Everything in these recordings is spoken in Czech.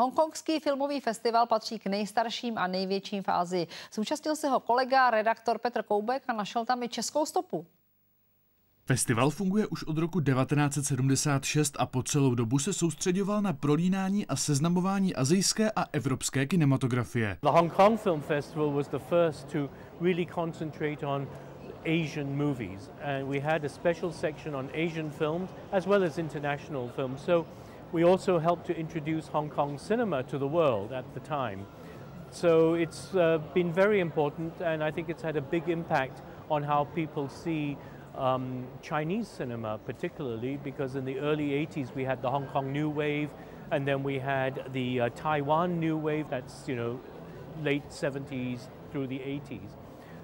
Hongkongský filmový festival patří k nejstarším a největším v Ázii. Zúčastnil se ho kolega, redaktor Petr Koubek a našel tam i českou stopu. Festival funguje už od roku 1976 a po celou dobu se soustředoval na prolínání a seznamování azijské a evropské kinematografie. The Hong Kong Film Festival was the first to really concentrate on Asian movies and we had a special section on Asian films as well as international films. So we also helped to introduce Hong Kong cinema to the world at the time. So it's uh, been very important and I think it's had a big impact on how people see um, Chinese cinema, particularly because in the early 80s we had the Hong Kong New Wave, and then we had the uh, Taiwan New Wave. That's you know late 70s through the 80s.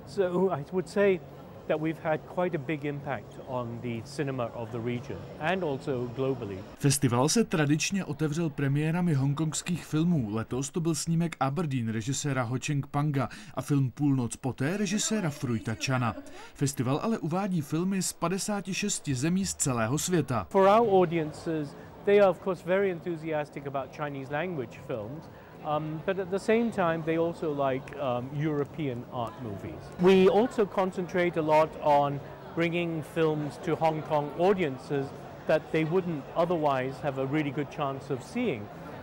So I would say that we've had quite a big impact on the cinema of the region and also globally. Festival se tradičně otevřel premiérami hongkongských filmů. Letos to byl snímek Aberdeen režiséra Ho Cheng Panga a film Půlnoc poté režiséra Fruita Chana. Festival ale uvádí filmy z 56 zemí z celého světa. For our audiences, they are of course very enthusiastic about Chinese language films. Um, but at the same time, they also like um, European art movies. We also concentrate a lot on bringing films to Hong Kong audiences that they wouldn't otherwise have a really good chance of seeing.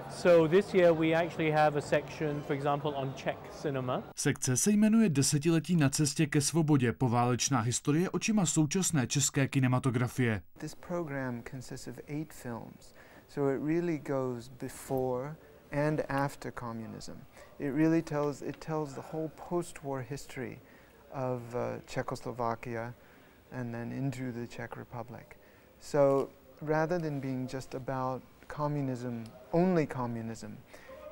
So this year we actually have a section, for example, on Czech cinema. Sekce se jmenuje Desetiletí na cestě ke svobodě, poválečná historie očima současné české kinematografie. This program consists of eight films, so it really goes before and after communism. It really tells, it tells the whole post-war history of uh, Czechoslovakia and then into the Czech Republic. So rather than being just about communism, only communism,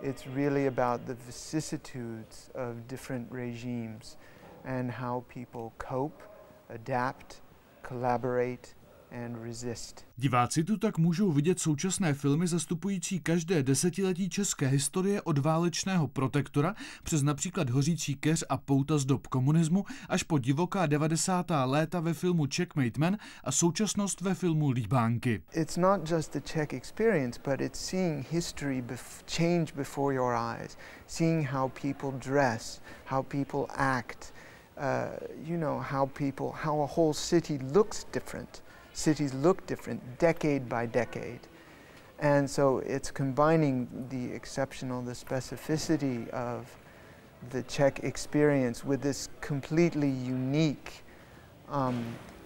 it's really about the vicissitudes of different regimes and how people cope, adapt, collaborate, Diváci tu tak můžou vidět současné filmy zastupující každé desetiletí české historie od válečného protektora přes například Hořící keř a pouta z dob komunismu až po divoká 90. léta ve filmu Checkmate Man a současnost ve filmu Líbánky. It's not just the Czech experience, but it's seeing history bef change before your eyes, seeing how people dress, how people act, uh, you know, how people, how a whole city looks different cities look different decade by decade. And so it's combining the exceptional, the specificity of the Czech experience with this completely unique um,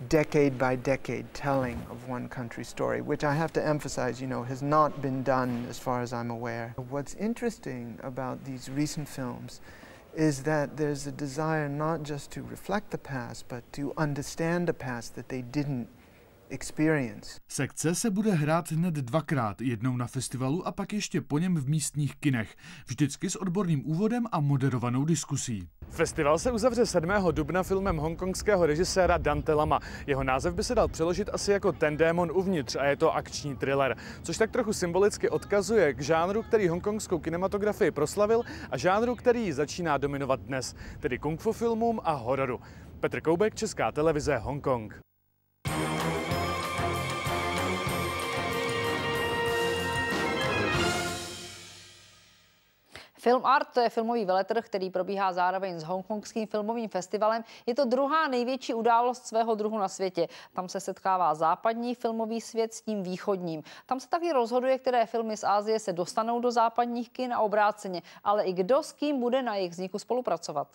decade by decade telling of one country's story, which I have to emphasize, you know, has not been done as far as I'm aware. What's interesting about these recent films is that there's a desire not just to reflect the past, but to understand the past that they didn't. Sekce se bude hrát hned dvakrát, jednou na festivalu a pak ještě po něm v místních kinech. Vždycky s odborným úvodem a moderovanou diskusí. Festival se uzavře 7. dubna filmem hongkongského režiséra Dante Lama. Jeho název by se dal přeložit asi jako Ten démon uvnitř a je to akční thriller, což tak trochu symbolicky odkazuje k žánru, který hongkongskou kinematografii proslavil a žánru, který začíná dominovat dnes, tedy kung fu filmům a hororu. Petr Koubek, Česká televize, Hongkong. Film Art to je filmový veletrh, který probíhá zároveň s Hongkongským filmovým festivalem. Je to druhá největší událost svého druhu na světě. Tam se setkává západní filmový svět s tím východním. Tam se taky rozhoduje, které filmy z Ázie se dostanou do západních kin a obráceně, ale i kdo s kým bude na jejich vzniku spolupracovat.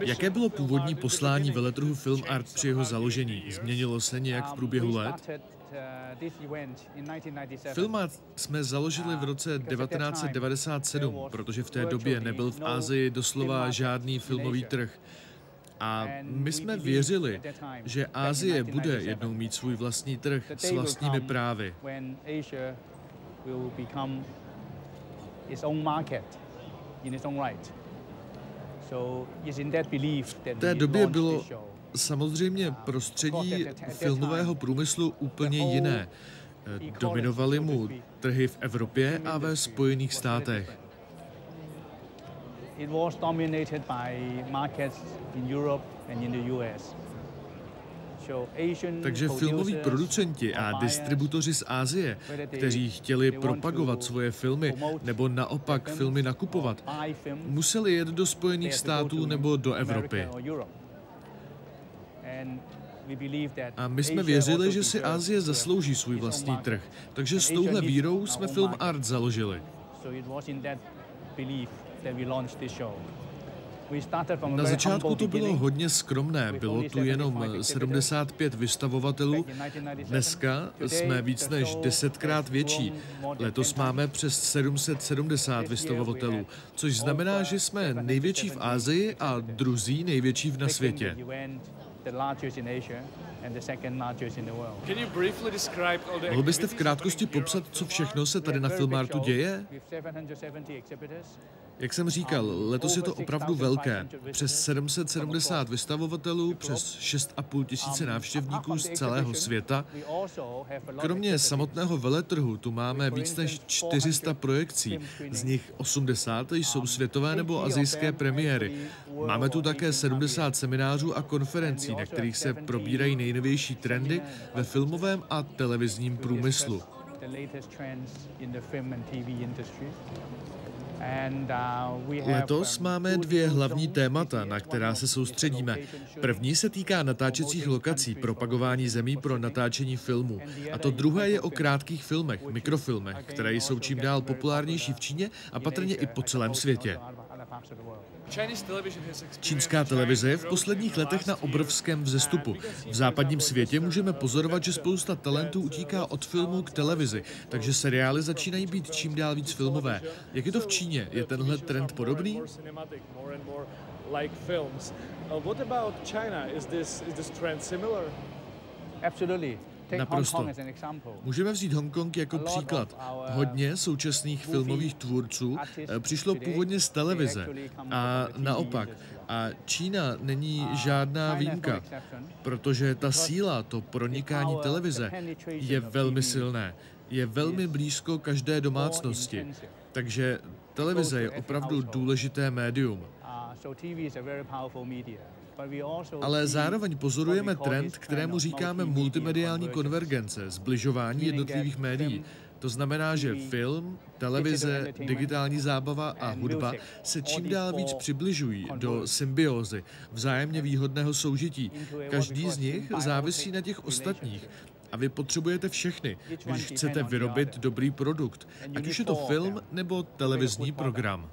Jaké bylo původní poslání veletrhu Film Art při jeho založení? Změnilo se nějak v průběhu let? Filmat jsme založili v roce 1997, protože v té době nebyl v Ázii doslova žádný filmový trh. A my jsme věřili, že Ázie bude jednou mít svůj vlastní trh s vlastními právy. V té době bylo samozřejmě prostředí filmového průmyslu úplně jiné. Dominovaly mu trhy v Evropě a ve Spojených státech. It was dominated by markets in Europe and in the US. Takže filmoví producenti a distributoři z Ázie, kteří chtěli propagovat svoje filmy nebo naopak filmy nakupovat, museli jet do Spojených států nebo do Evropy. A my jsme věřili, že si Ázie zaslouží svůj vlastní trh, takže s touhle vírou jsme Film Art založili. Na začátku to bylo hodně skromné, bylo tu jenom 75 vystavovatelů. Dneska jsme víc než desetkrát větší. Letos máme přes 770 vystavovatelů, což znamená, že jsme největší v Ázii a druzí největší v na světě. Mohl byste v krátkosti popsat, co všechno se tady na Filmartu děje? Jak jsem říkal, letos je to opravdu velké. Přes 770 vystavovatelů, přes 6,5 tisíce návštěvníků z celého světa. Kromě samotného veletrhu tu máme víc než 400 projekcí, z nich 80 jsou světové nebo azijské premiéry. Máme tu také 70 seminářů a konferencí, na kterých se probírají nejnovější trendy ve filmovém a televizním průmyslu. Uh, Letos um, máme dvě hlavní témata, na která se soustředíme. První se týká natáčecích lokací, propagování zemí pro natáčení filmů. A to druhé je o krátkých filmech, mikrofilmech, které jsou čím dál populárnější v Číně a patrně i po celém světě. Čínská televize je v posledních letech na obrovském vzestupu. V západním světě můžeme pozorovat, že spousta talentů utíká od filmu k televizi, takže seriály začínají být čím dál víc filmové. Jak je to v Číně? Je tenhle trend podobný? Absolutely. Naprosto. Můžeme vzít Hongkong jako příklad. Hodně současných filmových tvůrců eh, přišlo původně z televize a naopak. A Čína není žádná výjimka, protože ta síla, to pronikání televize je velmi silné. Je velmi blízko každé domácnosti. Takže televize je opravdu důležité médium. Ale zároveň pozorujeme trend, kterému říkáme multimediální konvergence, zbližování jednotlivých médií. To znamená, že film, televize, digitální zábava a hudba se čím dál víc přibližují do symbiózy, vzájemně výhodného soužití. Každý z nich závisí na těch ostatních. A vy potřebujete všechny, když chcete vyrobit dobrý produkt, ať už je to film nebo televizní program.